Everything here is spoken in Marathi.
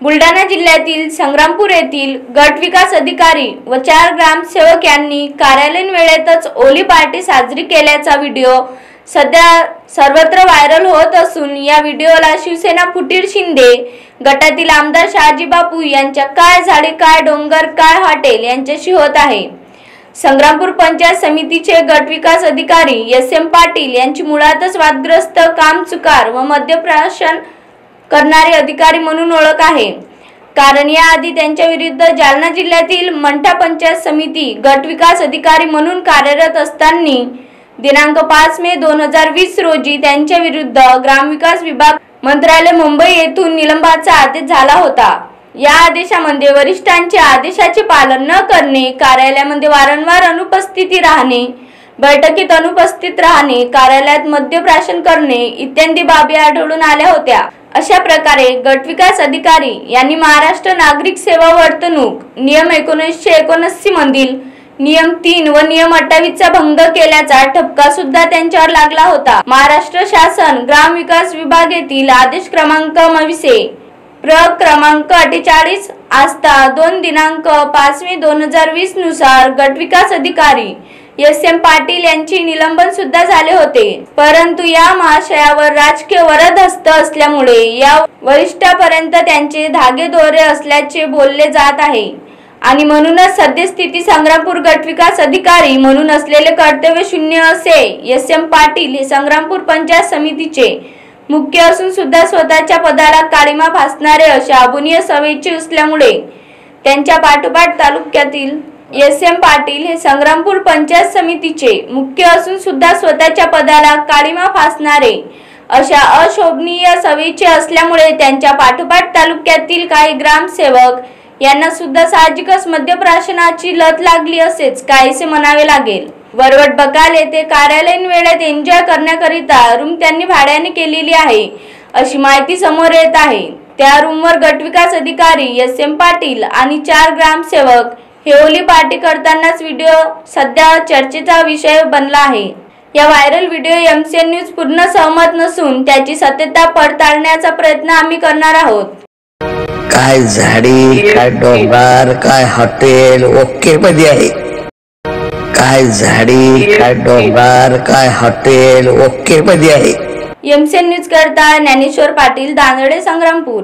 बुलढाणा जिल्ह्यातील संग्रामपूर येथील गट विकास अधिकारी व चार ग्रामसेवक यांनी कार्यालयीन वेळेतच ओली पार्टी साजरी केल्याचा व्हिडिओ सध्या सर्वत्र व्हायरल होत असून या व्हिडिओला शिवसेना फुटीर शिंदे गटातील आमदार शहाजी बापू यांच्या काय झाडे काय डोंगर काय हॉटेल यांच्याशी होत आहे. संग्रामपूर पंचायत समितीचे गट विकास अधिकारी एस एम पाटील यांची मुळातच वादग्रस्त काम चुकार व मद्यप्राशन करणारे अधिकारी म्हणून ओळख आहे. कारण याआधी त्यांच्या विरुद्ध जालना जिल्ह्यातील मंठा पंचायत समिती गट विकास अधिकारी म्हणून कार्यरत असताना दिनांक पाच मे दोन हजार वीस रोजी त्यांच्या विरुद्ध ग्रामविकास विभाग मंत्रालय मुंबई येथून निलंबाचा आदेश झाला होता. या आदेशामध्ये वरिष्ठांच्या आदेशाचे पालन न करणे कार्यालयामध्ये वारंवार अनुपस्थिती राहणे बैठकीत अनुपस्थित राहणे कार्यालयात मद्यप्राशन करणे इत्यादी बाबी आढळून आल्या होत्या. अशा प्रकारे गटविकास अधिकारी यांनी महाराष्ट्र नागरिक सेवा वर्तणूक नियम एकोणीसशे एकोणऐंशी मधील नियम तीन व नियम अठ्ठावीसचा भंग केल्याचा ठपका सुद्धा त्यांच्यावर लागला होता. महाराष्ट्र शासन ग्राम विकास विभाग येथील आदेश क्रमांक मविसे प्र. क्रमांक अठ्ठेचाळीस आस्था दोन दिनांक पाच मे दोन हजार वीसनुसार गटविकास अधिकारी एस एम पाटील यांची निलंबन सुद्धा झाले होते. परंतु या महाशयावर राजकीय वरदहस्त असल्यामुळे या वरिष्ठापर्यंत त्यांचे धागे दोरे असल्याचे बोलले जात आहे. आणि म्हणूनच सद्यस्थिती संग्रामपूर गटविकास अधिकारी म्हणून असलेले कर्तव्य शून्य असे एस एम पाटील हे संग्रामपूर पंचायत समितीचे मुख्य असून सुद्धा स्वतःच्या पदाला काळीमा फासणारे अशा अभुनीय सवयीचे असल्यामुळे त्यांच्या पाठोपाठ तालुक्यातील एस एम पाटील हे संग्रामपूर पंचायत समितीचे मुख्य असून सुद्धा स्वतःच्या पदाला काळीमा फासणारे. अशा अशोभनीय सवयीचे असल्यामुळे त्यांच्या पाठोपाठ तालुक्यातील काही ग्रामसेवक यांना सुद्धा साहजिकच मद्यप्राशनाची लत लागली असेच काहीसे म्हणावे लागेल. वरवट बकाल येथे कार्यालयीन वेळेत एन्जॉय करण्याकरिता रूम त्यांनी भाड्याने केलेली आहे अशी माहिती समोर येत आहे. त्या रूमवर गटविकास अधिकारी एस एम पाटील आणि चार ग्रामसेवक हे ओली पार्टी करतानाच व्हिडिओ सध्या चर्चेचा विषय बनला आहे. या व्हायरल व्हिडिओ एमसीएन न्यूज पूर्ण सहमत नसून त्याची सत्यता पडताळण्याचा प्रयत्न आम्ही करणार आहोत. काय झाडी काय डोंगर काय हॉटेल ओके मध्ये आहे. काय झाडी काय डोंगर काय हॉटेल ओके मध्ये आहे. एमसीएन न्यूज करता ज्ञानेश्वर पाटील दांगडे संग्रामपूर.